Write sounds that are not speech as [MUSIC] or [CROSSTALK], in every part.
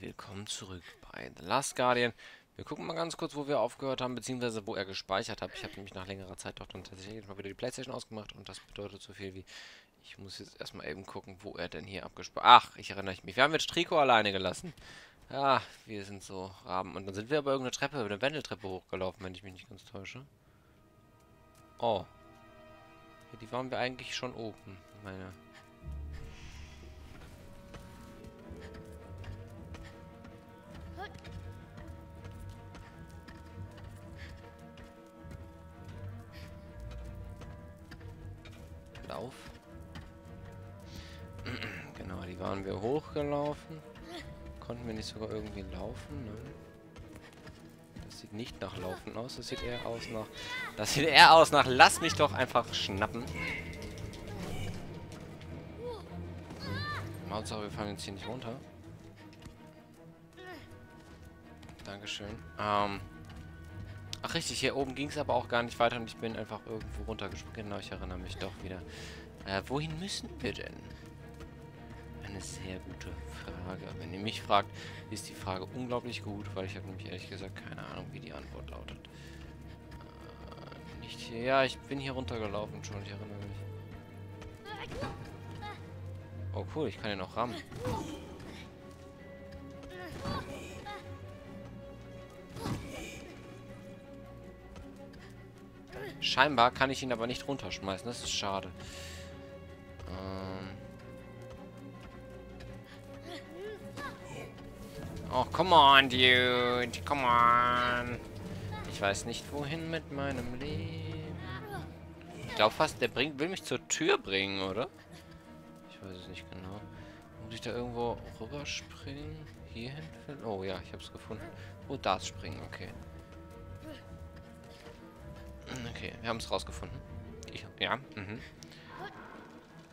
willkommen zurück bei The Last Guardian. Wir gucken mal ganz kurz, wo wir aufgehört haben, beziehungsweise wo er gespeichert hat. Ich habe nämlich nach längerer Zeit doch dann tatsächlich mal wieder die Playstation ausgemacht und das bedeutet so viel wie, ich muss jetzt erstmal eben gucken, wo er denn hier abgespeichert Ach, ich erinnere mich. Wir haben jetzt Trico alleine gelassen. Ja, wir sind so Raben. Und dann sind wir aber irgendeine Treppe, eine Wendeltreppe hochgelaufen, wenn ich mich nicht ganz täusche. Oh. Ja, die waren wir eigentlich schon oben, meine... Lauf. [CLEARS THROAT] genau, die waren wir hochgelaufen. Konnten wir nicht sogar irgendwie laufen? Nein. Das sieht nicht nach Laufen aus. Das sieht eher aus nach... Das sieht eher aus nach... Lass mich doch einfach schnappen. Hauptsache, wir fallen jetzt hier nicht runter. Dankeschön. Ähm... Ach richtig, hier oben ging es aber auch gar nicht weiter und ich bin einfach irgendwo runtergesprungen. Genau, ich erinnere mich doch wieder. Äh, wohin müssen wir denn? Eine sehr gute Frage. Wenn ihr mich fragt, ist die Frage unglaublich gut, weil ich habe nämlich ehrlich gesagt keine Ahnung, wie die Antwort lautet. Äh, nicht hier. Ja, ich bin hier runtergelaufen schon, ich erinnere mich. Oh cool, ich kann ihn noch rammen. Scheinbar kann ich ihn aber nicht runterschmeißen. Das ist schade. Ähm oh, come on, dude. Come on. Ich weiß nicht, wohin mit meinem Leben. Ich glaube fast, der bringt, will mich zur Tür bringen, oder? Ich weiß es nicht genau. Muss ich da irgendwo rüberspringen? Hierhin? Oh ja, ich habe es gefunden. Oh, da springen, okay. Okay, wir haben es rausgefunden. Ich, ja, mhm.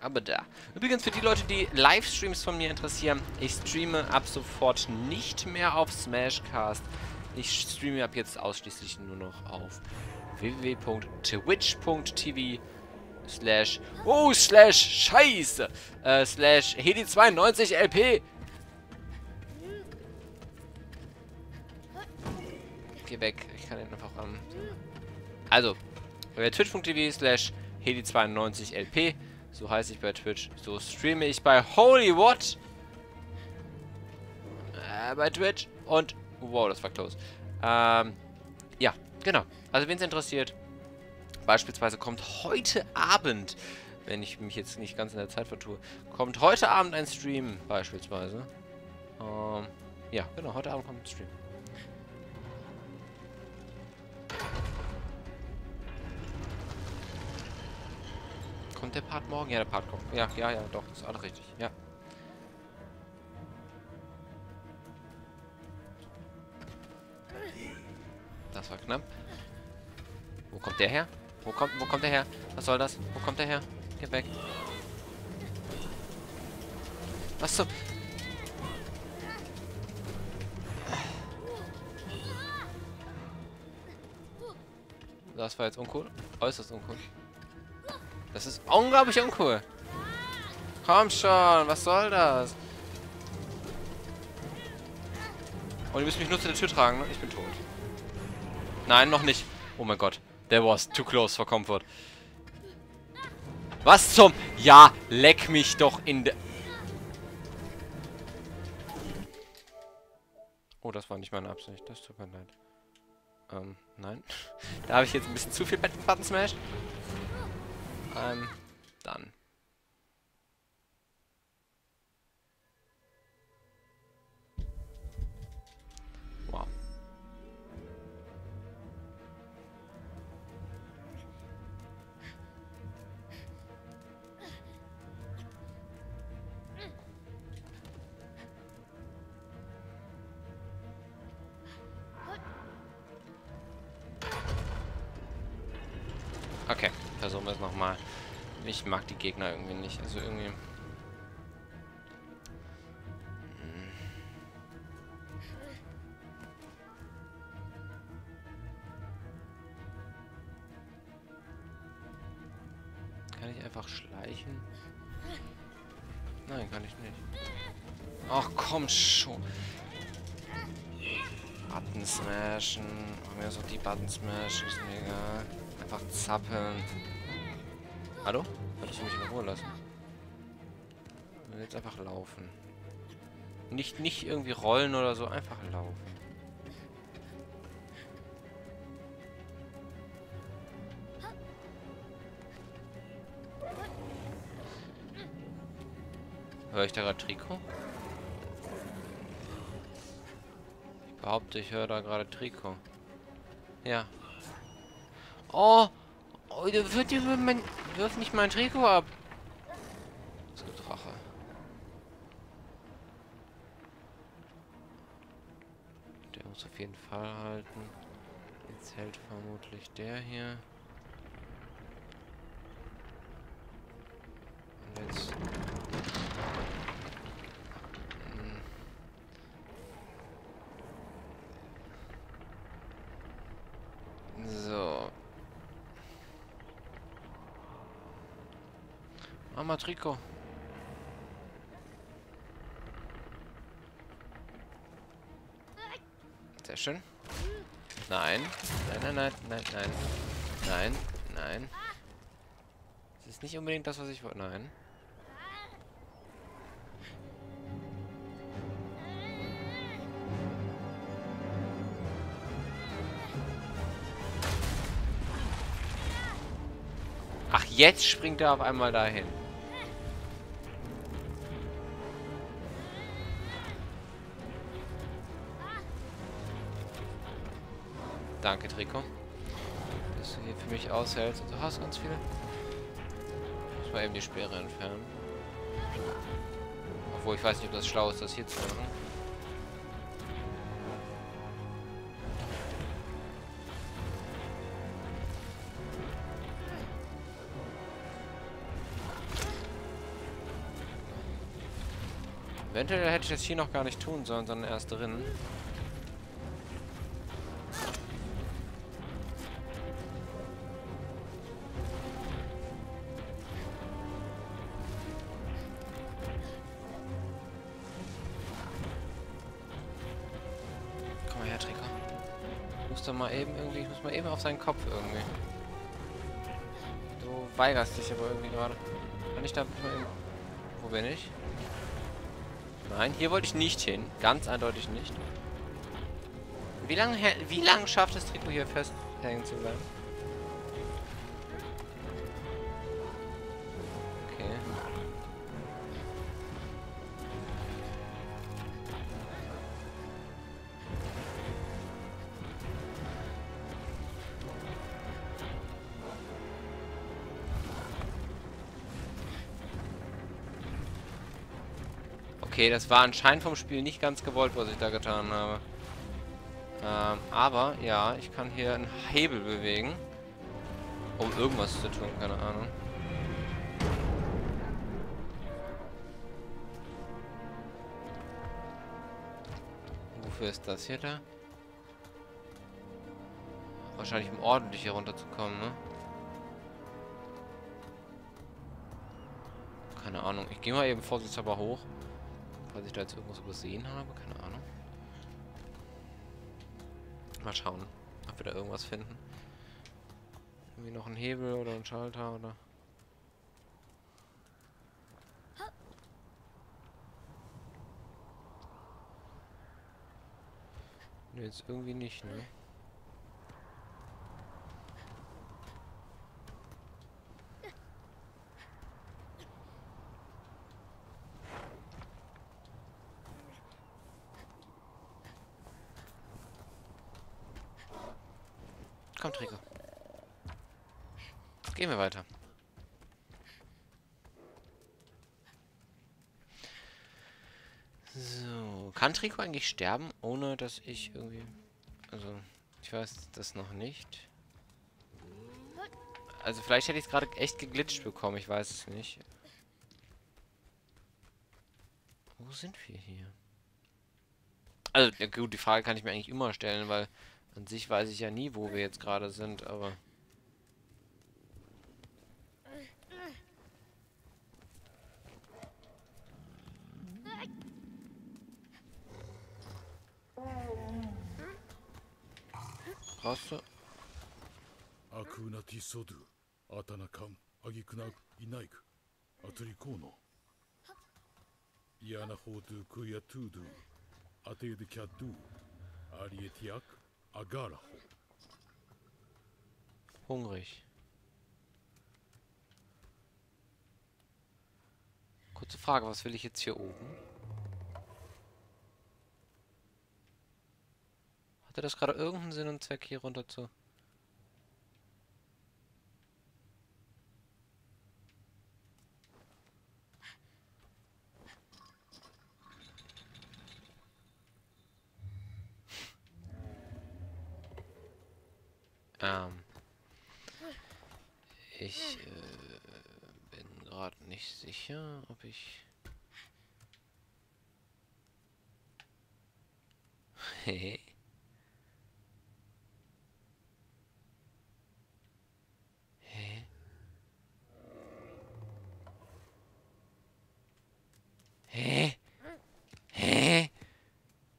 Aber da. Übrigens für die Leute, die Livestreams von mir interessieren, ich streame ab sofort nicht mehr auf Smashcast. Ich streame ab jetzt ausschließlich nur noch auf www.twitch.tv slash oh slash scheiße äh, slash hedi92lp Geh weg, ich kann den einfach am... Ähm, also, bei twitch.tv slash heli92lp, so heiße ich bei Twitch, so streame ich bei Holy What äh, bei Twitch und, wow, das war close. Ähm, ja, genau. Also, wen es interessiert, beispielsweise kommt heute Abend, wenn ich mich jetzt nicht ganz in der Zeit vertue, kommt heute Abend ein Stream, beispielsweise. Ähm, ja, genau, heute Abend kommt ein Stream. Kommt der Part morgen? Ja, der Part kommt. Ja, ja, ja, doch, ist alles richtig. Ja. Das war knapp. Wo kommt der her? Wo kommt, wo kommt der her? Was soll das? Wo kommt der her? Geh weg. Was zum... Das war jetzt uncool. Äußerst uncool. Das ist unglaublich uncool. Komm schon, was soll das? Und ihr müsst mich nur zu der Tür tragen, ne? Ich bin tot. Nein, noch nicht. Oh mein Gott. There was too close for comfort. Was zum... Ja, leck mich doch in der... Oh, das war nicht meine Absicht. Das tut mir leid. Ähm, nein. [LAUGHS] da habe ich jetzt ein bisschen zu viel Button Smash. I'm done. Wow. Okay, wir es nochmal. Ich mag die Gegner irgendwie nicht. Also irgendwie... Hm. Kann ich einfach schleichen? Nein, kann ich nicht. Ach, komm schon. Button smashen. Mir aus auch die Button smashen, ist mir egal. Einfach zappeln. Hallo? Wolltest du mich in Ruhe lassen? Jetzt einfach laufen. Nicht, nicht irgendwie rollen oder so, einfach laufen. Höre ich da gerade Trikot? Ich behaupte, ich höre da gerade Trikot. Ja. Oh! Oh, der wird über mein... Wirf nicht mein Trikot ab! So Drache. Der muss auf jeden Fall halten. Jetzt hält vermutlich der hier. Und jetzt... So. Mama Trikot. Sehr schön. Nein. Nein, nein, nein, nein, nein. Nein, nein. Das ist nicht unbedingt das, was ich wollte. Nein. Ach, jetzt springt er auf einmal dahin. Danke, Trikot. Dass du hier für mich aushältst. Und du hast ganz viele. Muss mal eben die Speere entfernen. Obwohl, ich weiß nicht, ob das schlau ist, das hier zu machen. Eventuell hätte ich das hier noch gar nicht tun sollen, sondern erst drin. Mal eben auf seinen Kopf irgendwie. Du weigerst dich aber irgendwie gerade. Kann ich da mal eben... Wo bin ich? Nein, hier wollte ich nicht hin. Ganz eindeutig nicht. Wie lange wie lang schafft das Trikot hier festhängen zu bleiben? Okay, das war anscheinend vom Spiel nicht ganz gewollt, was ich da getan habe. Ähm, aber, ja, ich kann hier einen Hebel bewegen. Um irgendwas zu tun, keine Ahnung. Wofür ist das hier da? Wahrscheinlich um ordentlich hier runterzukommen, ne? Keine Ahnung. Ich gehe mal eben vorsichtshalber hoch. Falls ich da jetzt irgendwas übersehen habe, keine Ahnung. Mal schauen, ob wir da irgendwas finden. Irgendwie noch ein Hebel oder ein Schalter oder... Ne, jetzt irgendwie nicht, ne? Komm, Trikot. Gehen wir weiter. So, kann Trikot eigentlich sterben, ohne dass ich irgendwie... Also, ich weiß das noch nicht. Also vielleicht hätte ich es gerade echt geglitscht bekommen, ich weiß es nicht. Wo sind wir hier? Also, ja gut, die Frage kann ich mir eigentlich immer stellen, weil an sich weiß ich ja nie, wo wir jetzt gerade sind, aber... Brauchst du? Akuna Tisodu, Atanakan, Agikunak, Inaik, Atrikono. Iana Hotu Kuyatudu, Ateudu Kadu, Arietiak, Hungrig. Kurze Frage, was will ich jetzt hier oben? Hatte das gerade irgendeinen Sinn und Zweck, hier runter zu... Ähm. Ich äh, bin gerade nicht sicher, ob ich... [LAUGHS] Hey. Hä? Hä? Hä?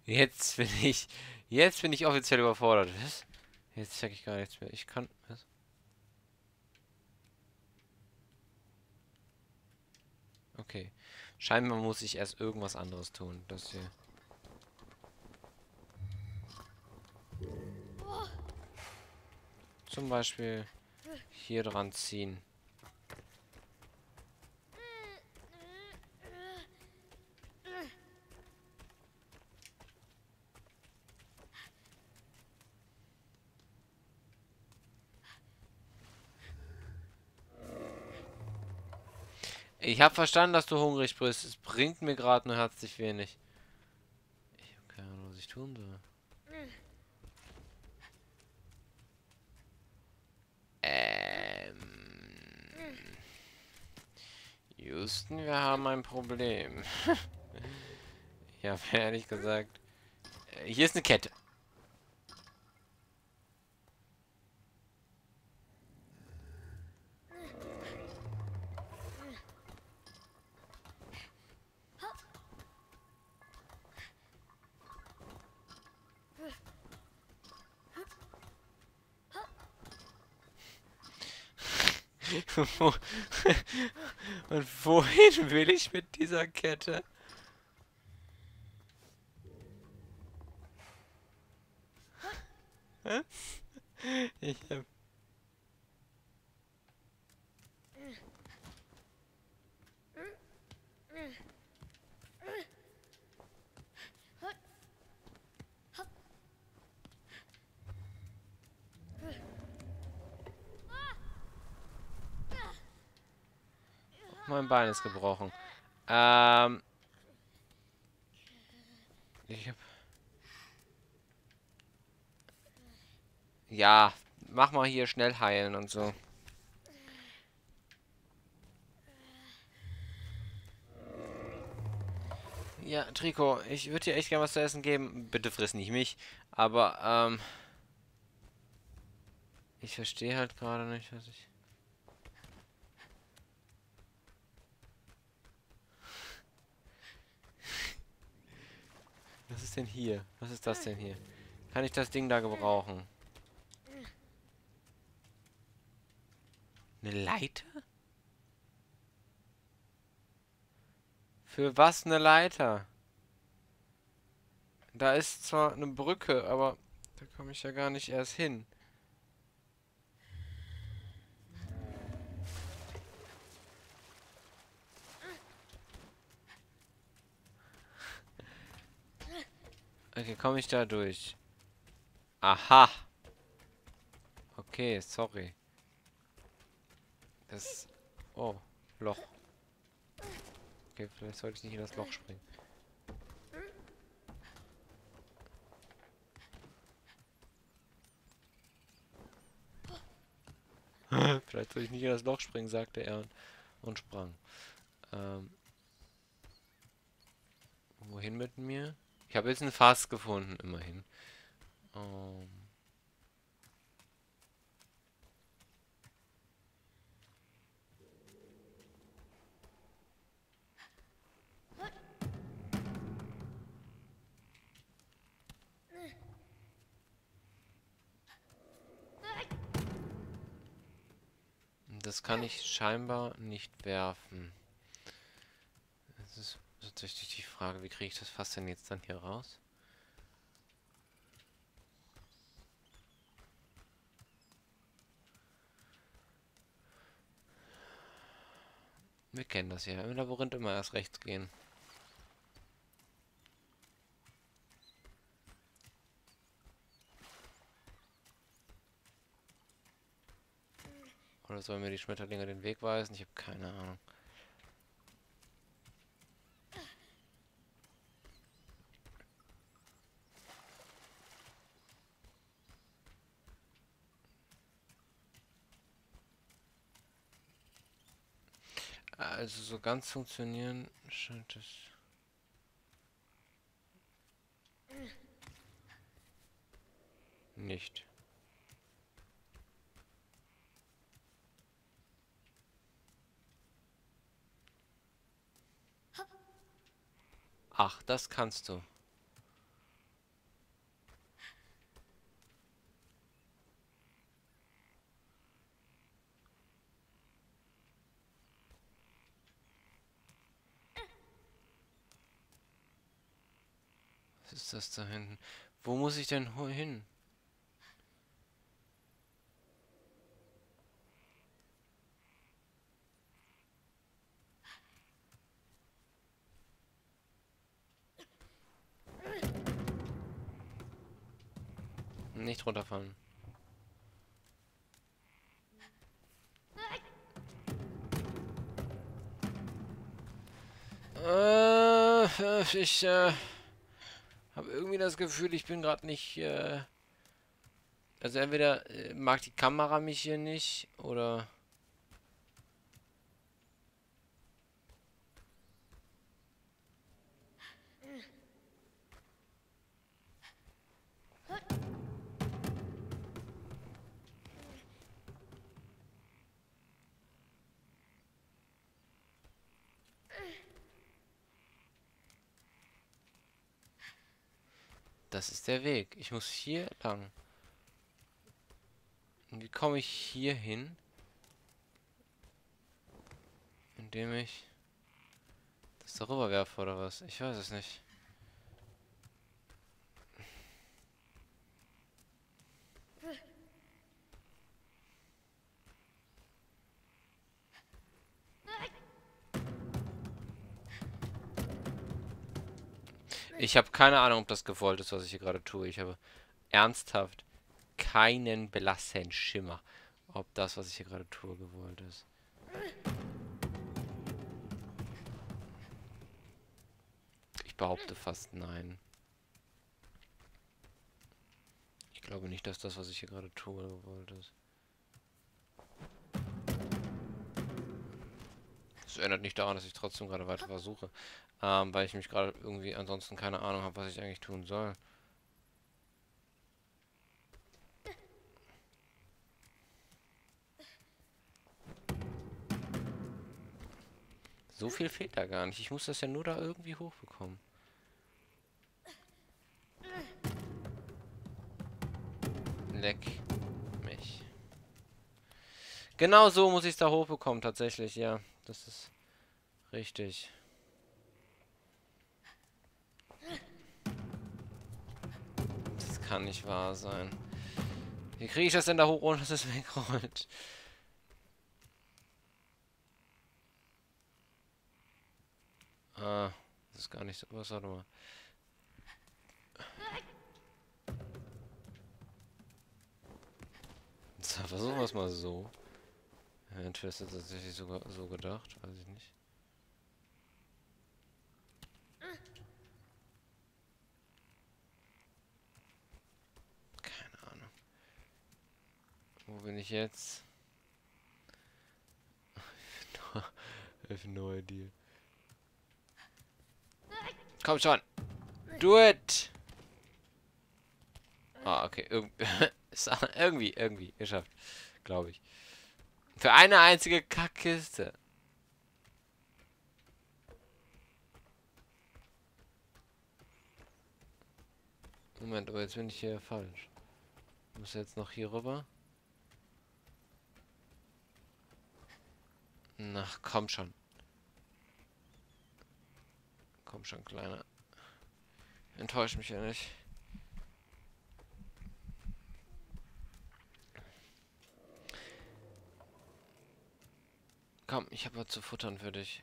Jetzt bin ich... Jetzt bin ich offiziell überfordert. Was? Jetzt check ich gar nichts mehr. Ich kann... Was? Okay. Scheinbar muss ich erst irgendwas anderes tun. Das hier... Zum Beispiel hier dran ziehen. Ich habe verstanden, dass du hungrig bist. Es bringt mir gerade nur herzlich wenig. Ich habe keine Ahnung, was ich tun soll. Ähm. Houston, wir haben ein Problem. [LAUGHS] ich habe ehrlich gesagt... Äh, hier ist eine Kette. [LAUGHS] Und wohin will ich mit dieser Kette? Ich hab... Mein Bein ist gebrochen. Ähm. Ich hab. Ja, mach mal hier schnell heilen und so. Ja, Triko, ich würde dir echt gerne was zu essen geben. Bitte friss nicht mich. Aber, ähm... Ich verstehe halt gerade nicht, was ich... Was ist denn hier? Was ist das denn hier? Kann ich das Ding da gebrauchen? Eine Leiter? Für was eine Leiter? Da ist zwar eine Brücke, aber da komme ich ja gar nicht erst hin. Okay, komme ich da durch? Aha. Okay, sorry. Das... Oh, Loch. Okay, vielleicht sollte ich nicht in das Loch springen. [LAUGHS] vielleicht soll ich nicht in das Loch springen, sagte er und, und sprang. Ähm, wohin mit mir? Ich habe jetzt ein Fass gefunden, immerhin. Um. Das kann ich scheinbar nicht werfen. Tatsächlich die Frage, wie kriege ich das Fass denn jetzt dann hier raus? Wir kennen das ja. Im Labyrinth immer erst rechts gehen. Oder sollen mir die Schmetterlinge den Weg weisen? Ich habe keine Ahnung. Also so ganz funktionieren scheint es. Nicht. Ach, das kannst du. Das da hinten? Wo muss ich denn hin? Nicht runterfallen. Äh, ich äh, irgendwie das Gefühl, ich bin gerade nicht. Äh, also entweder äh, mag die Kamera mich hier nicht oder. Das ist der Weg. Ich muss hier lang. Und wie komme ich hier hin? Indem ich das darüber werfe oder was? Ich weiß es nicht. Ich habe keine Ahnung, ob das gewollt ist, was ich hier gerade tue. Ich habe ernsthaft keinen blassen Schimmer, ob das, was ich hier gerade tue, gewollt ist. Ich behaupte fast nein. Ich glaube nicht, dass das, was ich hier gerade tue, gewollt ist. Das ändert nicht daran, dass ich trotzdem gerade weiter versuche. Ähm, weil ich mich gerade irgendwie ansonsten keine Ahnung habe, was ich eigentlich tun soll. So viel fehlt da gar nicht. Ich muss das ja nur da irgendwie hochbekommen. Leck mich. Genau so muss ich es da hochbekommen, tatsächlich, ja. Das ist richtig. Kann nicht wahr sein. Wie kriege ich das denn da hoch, ohne dass es [LAUGHS] wegrollt? Ah, das ist gar nicht so. Was, warte mal. So, versuchen wir es mal so. Eventuell ist das tatsächlich sogar so gedacht, weiß ich nicht. Wo bin ich jetzt? I have no idea. Komm schon! Do it! Ah, okay. Irg [LAUGHS] irgendwie, irgendwie. Geschafft. Glaube ich. Für eine einzige Kackkiste. Moment, aber jetzt bin ich hier falsch. Muss jetzt noch hier rüber. Na, komm schon. Komm schon, Kleiner. Enttäusch mich ja nicht. Komm, ich habe was zu futtern für dich.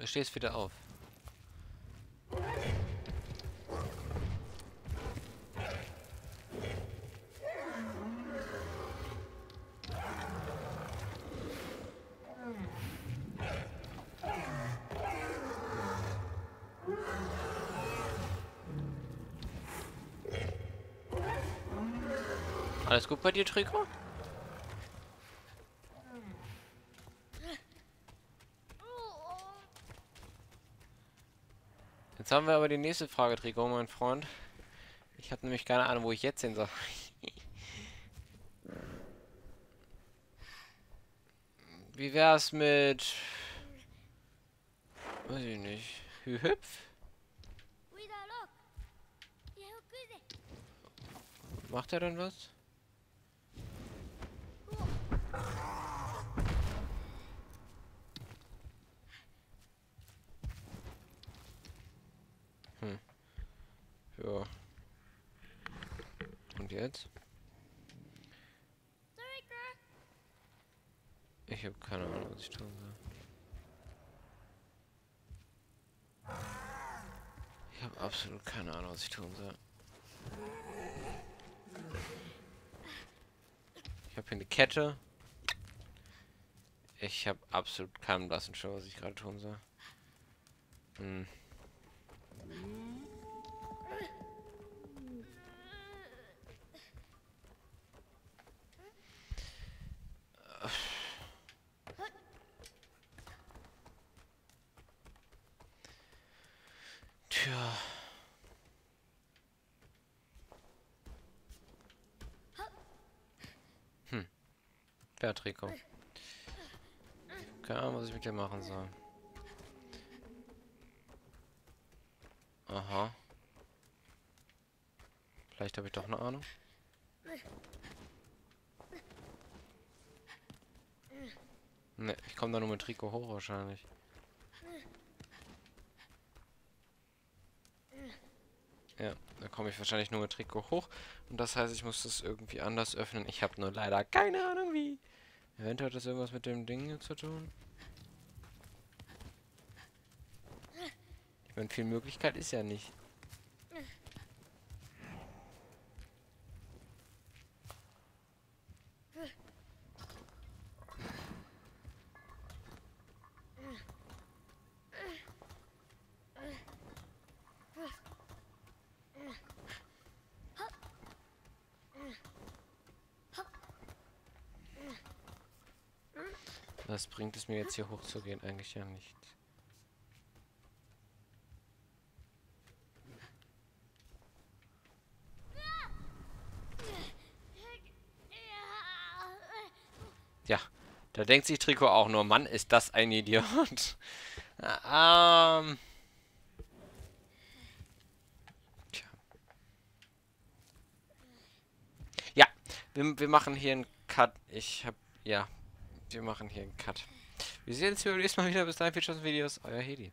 Du stehst wieder auf. Alles gut bei dir, Trikot? Jetzt haben wir aber die nächste Frage, Trikot, mein Freund. Ich habe nämlich keine Ahnung, wo ich jetzt hin soll. [LAUGHS] Wie wär's mit... Weiß ich nicht. Hüpf? Macht er denn was? Ja. Und jetzt? Ich habe keine Ahnung, was ich tun soll. Ich habe absolut keine Ahnung, was ich tun soll. Ich habe hier eine Kette. Ich habe absolut keinen blassen Show, was ich gerade tun soll. Hm. Tja. Hm. Ja, Trikot. Keine Ahnung, was ich mit dir machen soll. Aha. Vielleicht habe ich doch eine Ahnung. Ne, ich komme da nur mit Trikot hoch wahrscheinlich. Ja, da komme ich wahrscheinlich nur mit Trikot hoch. Und das heißt, ich muss das irgendwie anders öffnen. Ich habe nur leider keine Ahnung wie. Eventuell hat das irgendwas mit dem Ding zu tun. Ich meine, viel Möglichkeit ist ja nicht. Was bringt es mir jetzt hier hochzugehen? Eigentlich ja nicht. Ja, da denkt sich Trikot auch nur, Mann, ist das ein Idiot. [LAUGHS] ähm... Tja. Ja, wir, wir machen hier einen Cut. Ich hab, ja, wir machen hier einen Cut. Wir sehen uns beim nächsten Mal wieder. Bis dahin, viel Spaß Videos. Euer Hedi.